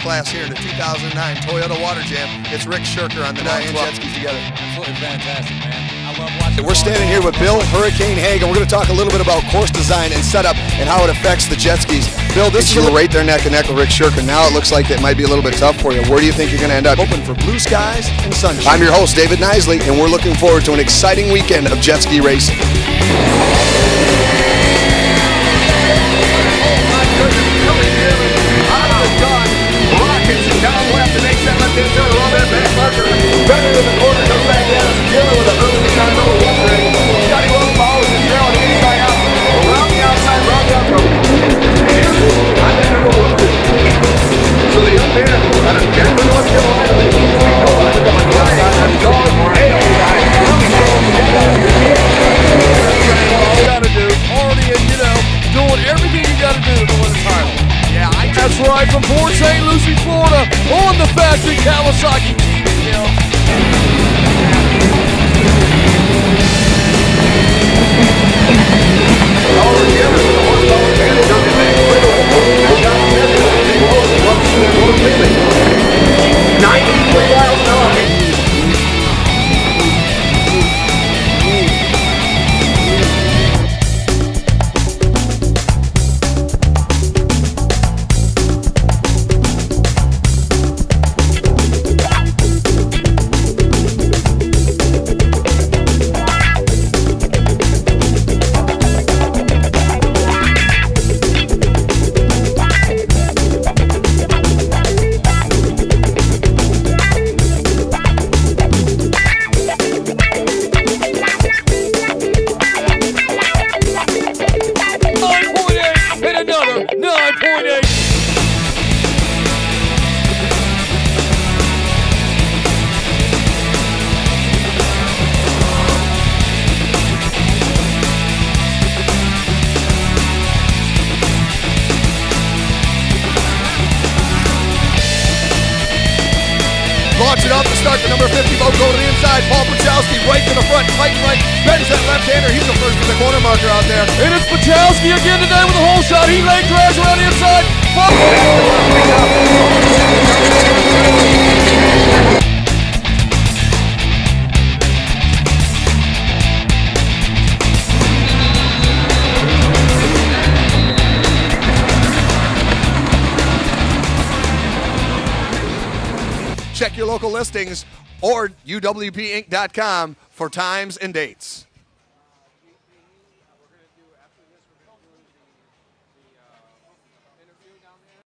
class here in the 2009 Toyota Water Jam. It's Rick Shirker on the Diane jet skis together. Absolutely fantastic, man. I love watching. We're standing here with Bill Hurricane Haig, and we're going to talk a little bit about course design and setup and how it affects the jet skis. Bill, this is you were right there neck and neck with Rick Shirker. Now it looks like it might be a little bit tough for you. Where do you think you're going to end up? Open for blue skies and sunshine. I'm your host, David Nisley, and we're looking forward to an exciting weekend of jet ski racing. You know, doing everything you gotta do to win the title. Yeah, I That's right, from Port St. Lucie, Florida, on the factory Kawasaki It off to start the number 50 boat go to the inside. Paul Puchalski right to the front, tight right. Bends that left-hander. He's the first to the corner marker out there. And it's Puchalski again today with a hole shot. He laid grass around the inside. Check your local listings or uwpinc.com for times and dates.